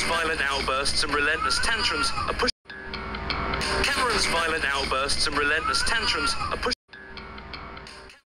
Cameron's violent outbursts and relentless tantrums are pushing. Cameron's violent outbursts and relentless tantrums are pushing.